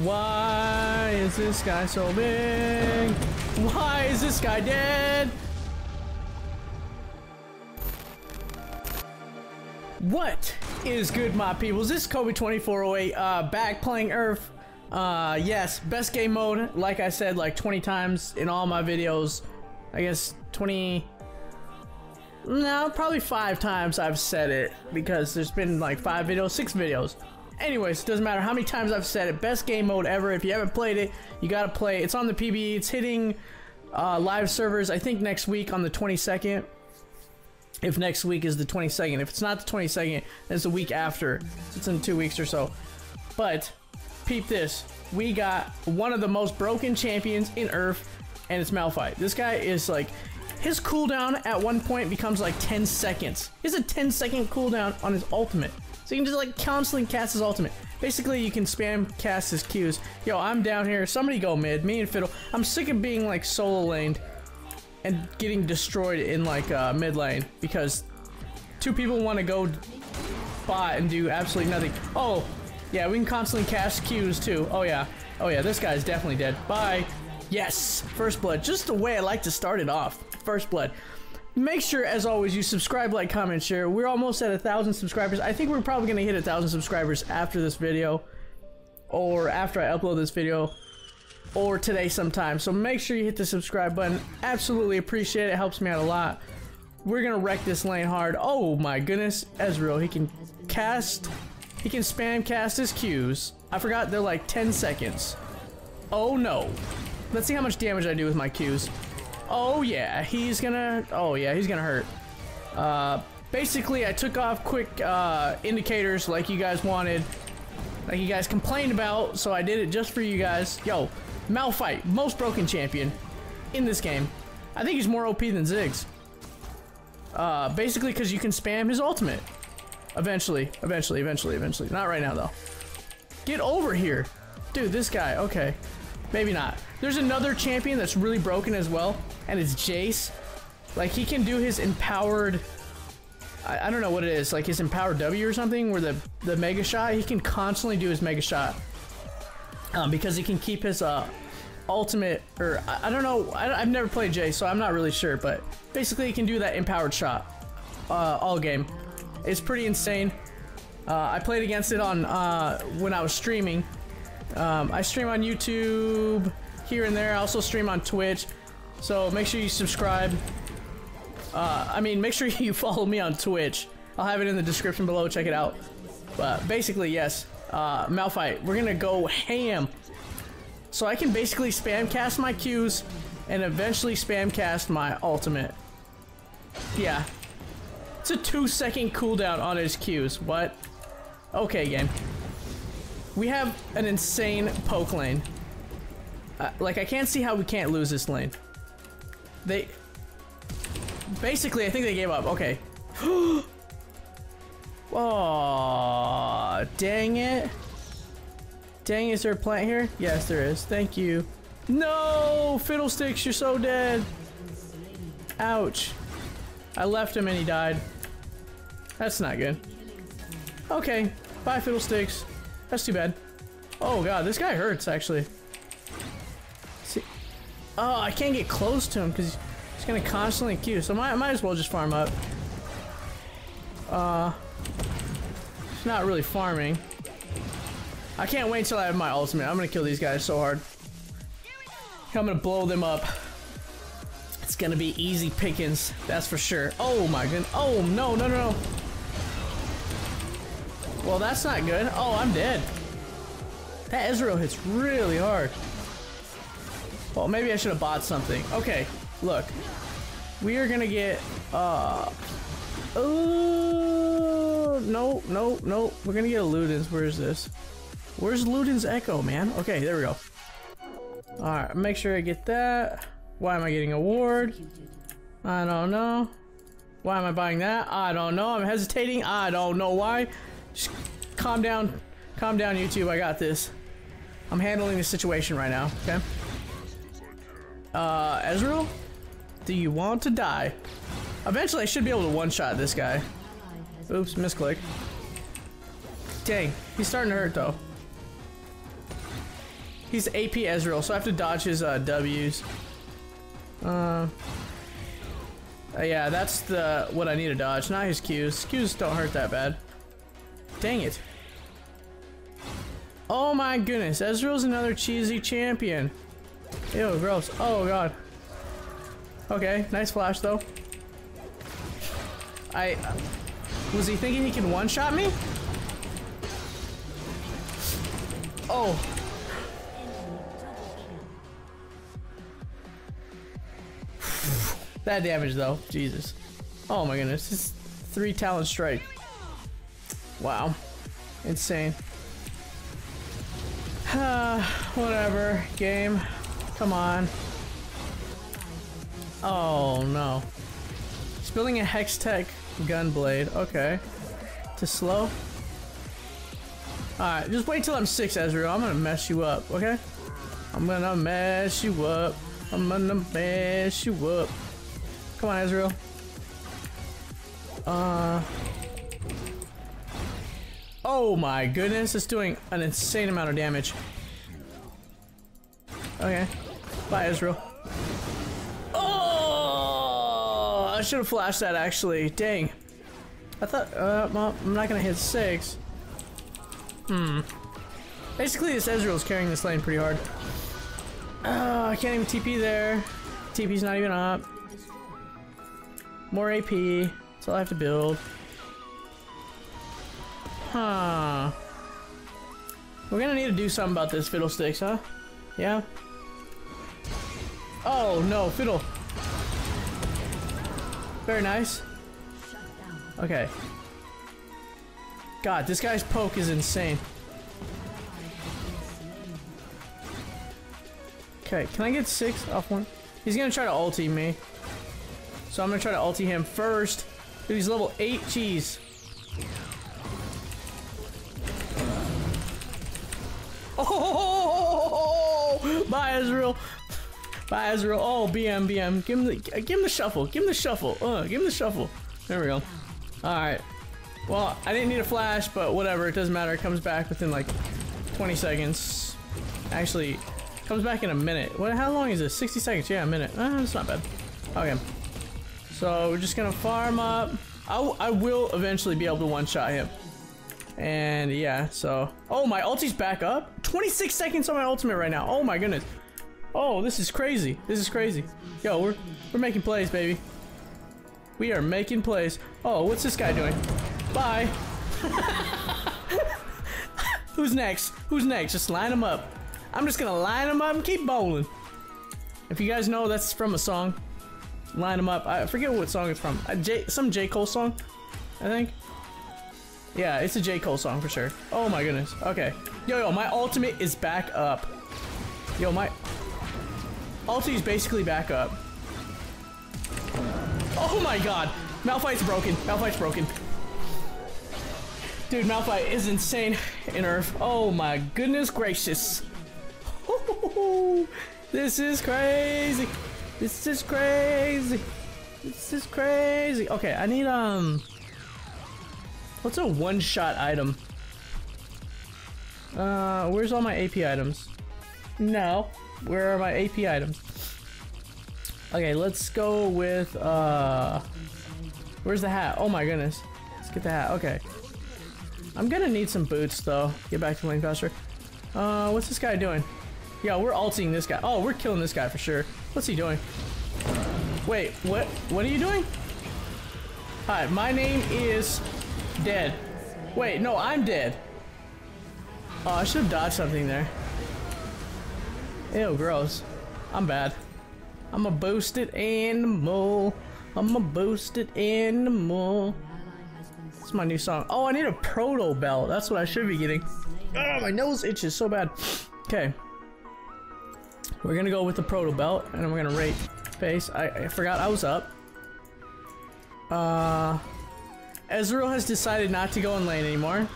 Why is this guy so big? Why is this guy dead? What is good, my peoples? This is Kobe2408, uh, back playing URF. Uh, yes, best game mode, like I said like 20 times in all my videos. I guess 20... No, probably five times I've said it, because there's been like five videos, six videos. Anyways, it doesn't matter how many times I've said it. Best game mode ever. If you haven't played it, you gotta play. It's on the PB. It's hitting uh, live servers, I think next week on the 22nd. If next week is the 22nd. If it's not the 22nd, it's the week after. It's in two weeks or so. But, peep this. We got one of the most broken champions in URF, and it's Malphite. This guy is like, his cooldown at one point becomes like 10 seconds. Has a 10 second cooldown on his ultimate. So you can just like constantly cast his ultimate. Basically, you can spam cast his Qs. Yo, I'm down here. Somebody go mid. Me and Fiddle. I'm sick of being like solo laned and getting destroyed in like uh, mid lane because two people want to go bot and do absolutely nothing. Oh, yeah, we can constantly cast Qs too. Oh yeah. Oh yeah, this guy's definitely dead. Bye. Yes, first blood. Just the way I like to start it off. First blood. Make sure, as always, you subscribe, like, comment, share. We're almost at a thousand subscribers. I think we're probably gonna hit a thousand subscribers after this video, or after I upload this video, or today sometime. So make sure you hit the subscribe button. Absolutely appreciate it. it helps me out a lot. We're gonna wreck this lane hard. Oh my goodness, Ezreal. He can cast. He can spam cast his Qs. I forgot they're like 10 seconds. Oh no. Let's see how much damage I do with my Qs. Oh yeah, he's gonna, oh yeah, he's gonna hurt. Uh, basically I took off quick, uh, indicators like you guys wanted, like you guys complained about, so I did it just for you guys. Yo, Malphite, most broken champion in this game. I think he's more OP than Ziggs. Uh, basically because you can spam his ultimate. Eventually, eventually, eventually, eventually. Not right now though. Get over here. Dude, this guy, okay. Maybe not. There's another champion that's really broken as well, and it's Jace. Like, he can do his empowered... I, I don't know what it is, like his empowered W or something, where the, the Mega Shot, he can constantly do his Mega Shot. Um, because he can keep his uh, ultimate, or I, I don't know, I, have never played Jace, so I'm not really sure, but basically he can do that empowered shot uh, all game. It's pretty insane. Uh, I played against it on uh, when I was streaming, um, I stream on YouTube here and there. I also stream on Twitch. So make sure you subscribe. Uh, I mean, make sure you follow me on Twitch. I'll have it in the description below. Check it out. But basically, yes. Uh, Malphite, we're gonna go ham. So I can basically spam cast my Qs and eventually spam cast my ultimate. Yeah. It's a two second cooldown on his Qs. What? Okay, game. We have an insane poke lane. Uh, like, I can't see how we can't lose this lane. They... Basically, I think they gave up. Okay. oh, dang it. Dang, is there a plant here? Yes, there is. Thank you. No! Fiddlesticks, you're so dead. Ouch. I left him and he died. That's not good. Okay. Bye, Fiddlesticks. That's too bad. Oh god, this guy hurts actually. See, oh, I can't get close to him because he's gonna constantly Q. So I might as well just farm up. Uh, it's not really farming. I can't wait until I have my ultimate. I'm gonna kill these guys so hard. I'm gonna blow them up. It's gonna be easy pickings, that's for sure. Oh my god. Oh no, no, no, no. Well, that's not good. Oh, I'm dead. That Ezreal hits really hard. Well, maybe I should have bought something. Okay, look. We are gonna get, uh... Oh, no, no, no. We're gonna get a Luden's. Where is this? Where's Luden's Echo, man? Okay, there we go. Alright, make sure I get that. Why am I getting a ward? I don't know. Why am I buying that? I don't know. I'm hesitating. I don't know why. Just calm down. Calm down, YouTube. I got this. I'm handling the situation right now, okay? Uh, Ezreal? Do you want to die? Eventually, I should be able to one-shot this guy. Oops, misclick. Dang, he's starting to hurt, though. He's AP Ezreal, so I have to dodge his uh, W's. Uh, yeah, that's the what I need to dodge, not his Q's. Q's don't hurt that bad. Dang it. Oh my goodness, Ezreal's another cheesy champion. Ew, gross. Oh god. Okay, nice flash though. I... Was he thinking he can one-shot me? Oh. that damage though, Jesus. Oh my goodness, this three talent strike. Wow. Insane. Whatever, game. Come on. Oh no. Spilling a Hex Hextech Gunblade. Okay. To slow. Alright, just wait till I'm 6, Ezreal. I'm gonna mess you up, okay? I'm gonna mess you up. I'm gonna mess you up. Come on, Ezreal. Uh... Oh my goodness, it's doing an insane amount of damage. Okay. Bye, Ezreal. Oh! I should have flashed that, actually. Dang. I thought, uh, well, I'm not gonna hit six. Hmm. Basically, this Ezreal's carrying this lane pretty hard. Oh, I can't even TP there. TP's not even up. More AP. That's all I have to build. Huh. We're gonna need to do something about this Fiddlesticks, huh? Yeah? Oh, no, Fiddle. Very nice. Okay. God, this guy's poke is insane. Okay, can I get six off one? He's gonna try to ulti me. So I'm gonna try to ulti him first. Dude, he's level 8, jeez. Bye Ezreal. Oh, BM, BM. Give him the, give him the shuffle. Give him the shuffle. Uh, give him the shuffle. There we go. All right. Well, I didn't need a flash, but whatever. It doesn't matter. It comes back within like 20 seconds. Actually, comes back in a minute. What? How long is this? 60 seconds. Yeah, a minute. Uh, it's not bad. Okay. So we're just gonna farm up. I, I will eventually be able to one-shot him. And yeah, so... Oh, my ulti's back up? 26 seconds on my ultimate right now. Oh my goodness. Oh, this is crazy. This is crazy. Yo, we're, we're making plays, baby. We are making plays. Oh, what's this guy doing? Bye. Who's next? Who's next? Just line them up. I'm just gonna line them up and keep bowling. If you guys know, that's from a song. Line them up. I forget what song it's from. J some J. Cole song, I think. Yeah, it's a J. Cole song for sure. Oh my goodness. Okay. Yo, yo, my ultimate is back up. Yo, my ulti is basically back up. Oh my god. Malphite's broken. Malphite's broken. Dude, Malphite is insane in URF. Oh my goodness gracious. this is crazy. This is crazy. This is crazy. Okay, I need, um... What's a one-shot item? Uh, where's all my AP items? No. Where are my AP items? Okay, let's go with, uh... Where's the hat? Oh my goodness. Let's get the hat. Okay. I'm gonna need some boots, though. Get back to lane faster. Uh, what's this guy doing? Yeah, we're ulting this guy. Oh, we're killing this guy for sure. What's he doing? Wait, what? What are you doing? Hi, my name is Dead. Wait, no, I'm dead. Oh, I should have dodged something there. Ew, gross. I'm bad. I'm a boosted animal. I'm a boosted animal. It's my new song. Oh, I need a proto belt. That's what I should be getting. Oh, my nose itches so bad. Okay. We're gonna go with the proto belt, and we're gonna rate face. I, I forgot I was up. Uh, Ezreal has decided not to go in lane anymore.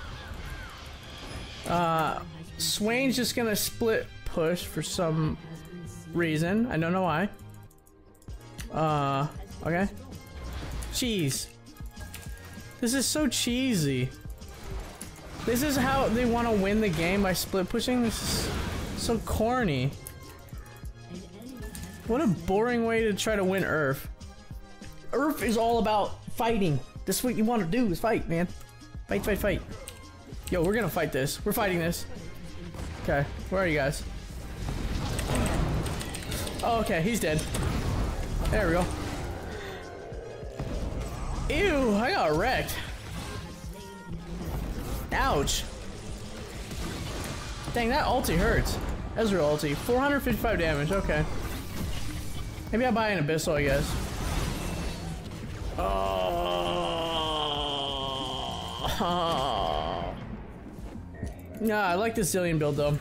Uh, Swain's just gonna split push for some reason. I don't know why. Uh, okay. Cheese. This is so cheesy. This is how they want to win the game by split pushing? This is... So corny. What a boring way to try to win URF. URF is all about fighting. This is what you want to do is fight, man. Fight, fight, fight. Yo, we're gonna fight this. We're fighting this. Okay, where are you guys? Oh, okay, he's dead. There we go. Ew, I got wrecked. Ouch. Dang, that ulti hurts. Ezreal ulti. 455 damage, okay. Maybe I'll buy an Abyssal, I guess. Oh. Nah, I like the Zilean build though.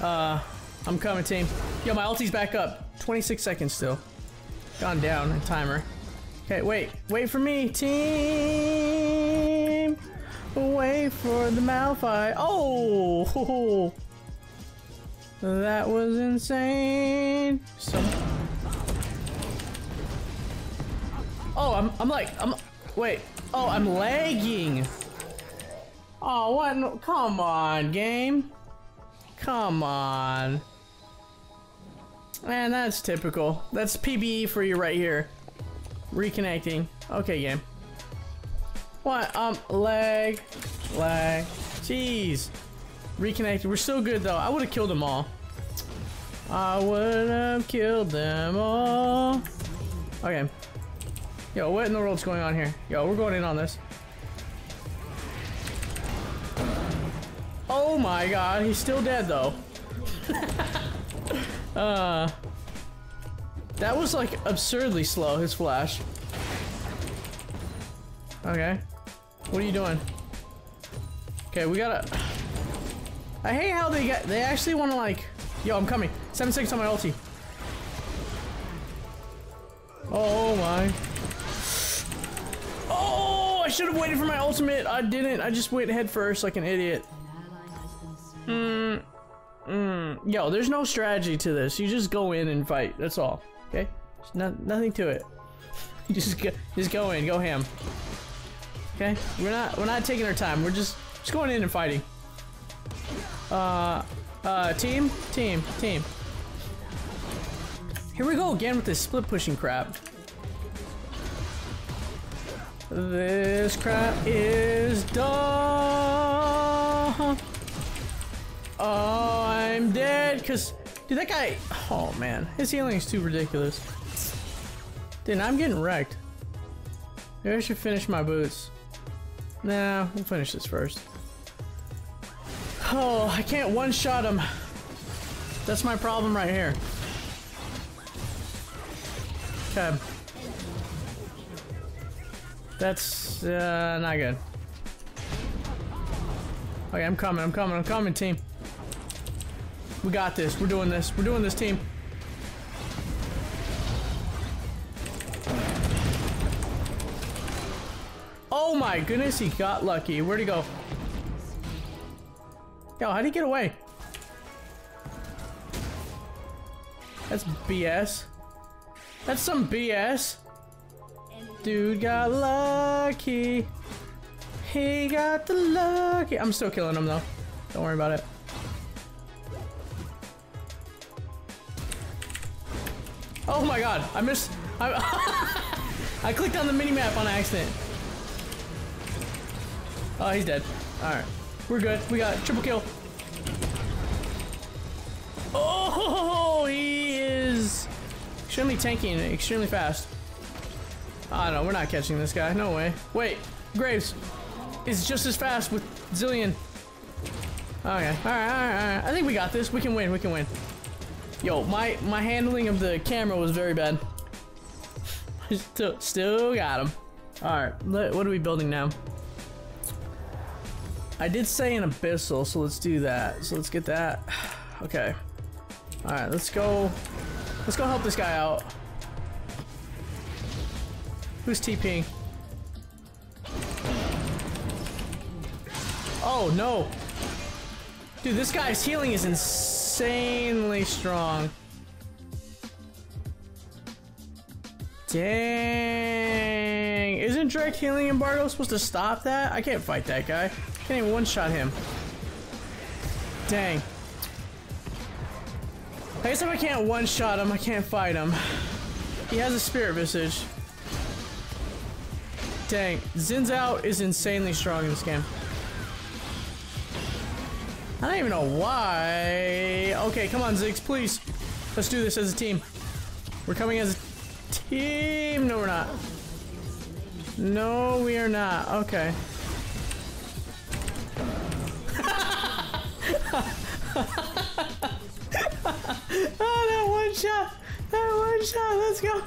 Uh, I'm coming, team. Yo, my ulti's back up. 26 seconds still. Gone down timer. Okay, wait. Wait for me, team. Wait for the Malphite. Oh! That was insane. So Oh, I'm, I'm like, I'm, wait. Oh, I'm lagging. Oh, what? Come on, game. Come on. Man, that's typical. That's PBE for you right here. Reconnecting. Okay, game. What? Um, lag. Lag. Jeez. Reconnected. We're still good, though. I would have killed them all. I would have killed them all. Okay. Yo, what in the world's going on here? Yo, we're going in on this. Oh my god, he's still dead though. Uh, that was like absurdly slow, his flash. Okay. What are you doing? Okay, we gotta... I hate how they get- they actually want to like... Yo, I'm coming. 7 6 on my ulti. Oh my. Oh, I should have waited for my ultimate. I didn't. I just went head first like an idiot. Mm, mm. Yo, there's no strategy to this. You just go in and fight. That's all. Okay? No, nothing to it. Just go, just go in, go ham. Okay? We're not we're not taking our time. We're just just going in and fighting. Uh, uh, team, team, team. Here we go again with this split pushing crap. This crap is done. Oh, I'm dead. Cause, dude, that guy. Oh man, his healing is too ridiculous. Dude, I'm getting wrecked. Maybe I should finish my boots. Nah, we'll finish this first. Oh, I can't one-shot him. That's my problem right here. Okay. That's uh, not good. Okay, I'm coming, I'm coming, I'm coming, team. We got this. We're doing this. We're doing this, team. Oh my goodness, he got lucky. Where'd he go? Yo, how'd he get away? That's BS. That's some BS. Dude got lucky. He got the lucky. I'm still killing him though. Don't worry about it. Oh my god, I missed. I, I clicked on the mini map on accident. Oh, he's dead. Alright. We're good. We got triple kill. Oh, he is extremely tanky and extremely fast. Oh know. we're not catching this guy. No way. Wait, Graves is just as fast with Zilean. Okay, alright, alright, alright. I think we got this. We can win, we can win. Yo, my, my handling of the camera was very bad. still, still got him. Alright, what are we building now? I did say an abyssal, so let's do that. So let's get that. Okay. Alright, let's go. Let's go help this guy out. Who's TPing? Oh no! Dude, this guy's healing is insanely strong. Dang. Isn't direct healing embargo supposed to stop that? I can't fight that guy. Can't even one-shot him. Dang. I guess if I can't one-shot him, I can't fight him. He has a spirit visage. Dang, Xin Zhao is insanely strong in this game. I don't even know why. Okay, come on, Ziggs, please. Let's do this as a team. We're coming as a team. No, we're not. No, we are not. Okay. oh, that one shot. That one shot. Let's go.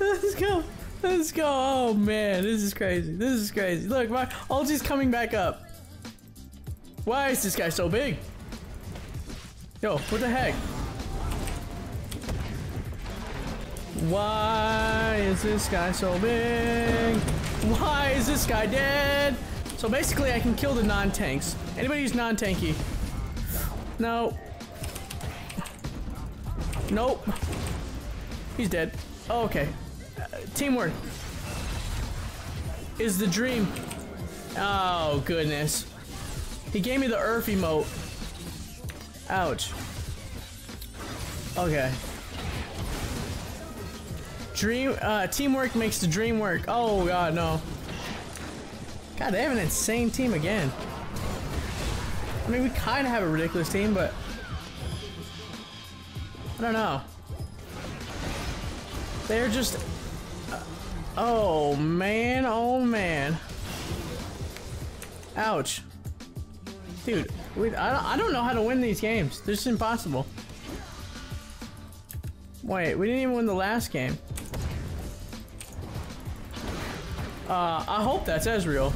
Let's go. Let's go. Oh, man. This is crazy. This is crazy. Look, my ulti's coming back up. Why is this guy so big? Yo, what the heck? Why is this guy so big? Why is this guy dead? So basically I can kill the non-tanks. Anybody who's non-tanky? No. Nope. He's dead. Oh, okay. Uh, teamwork. Is the dream. Oh, goodness. He gave me the URF emote. Ouch. Okay. Dream, uh, teamwork makes the dream work. Oh god, no. God, they have an insane team again. I mean, we kind of have a ridiculous team, but... I don't know. They're just... Uh, oh, man. Oh, man. Ouch. Dude, we, I, don't, I don't know how to win these games. This is impossible. Wait, we didn't even win the last game. Uh, I hope that's Ezreal.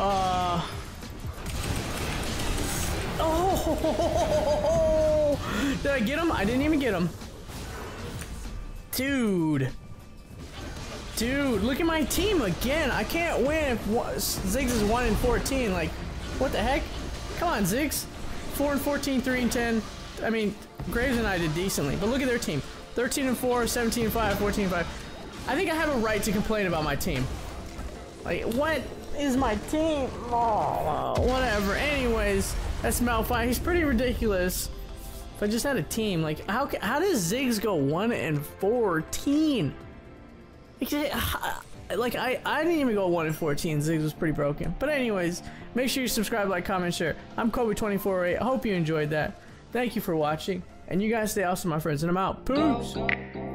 Uh. Oh! Did I get him? I didn't even get him. Dude. Dude, look at my team again. I can't win if Ziggs is 1 in 14. Like, what the heck? Come on, Ziggs. 4 and 14, 3 and 10. I mean, Graves and I did decently, but look at their team. 13 and 4, 17 and 5, 14 and 5. I think I have a right to complain about my team. Like, what is my team? Oh, whatever. Anyways, that's Malphite. He's pretty ridiculous. If I just had a team, like, how how does Ziggs go 1 and 14? Like, I, I didn't even go 1 in 14. Ziggs was pretty broken. But anyways, make sure you subscribe, like, comment, share. I'm Kobe248. I hope you enjoyed that. Thank you for watching. And you guys stay awesome, my friends, and I'm out. Peace.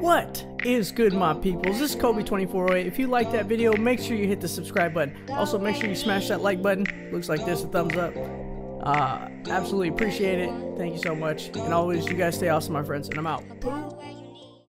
What is good, my peoples? This is Kobe248. If you like that video, make sure you hit the subscribe button. Also, make sure you smash that like button. Looks like this, a thumbs up. Uh, absolutely appreciate it. Thank you so much. And always, you guys stay awesome, my friends, and I'm out.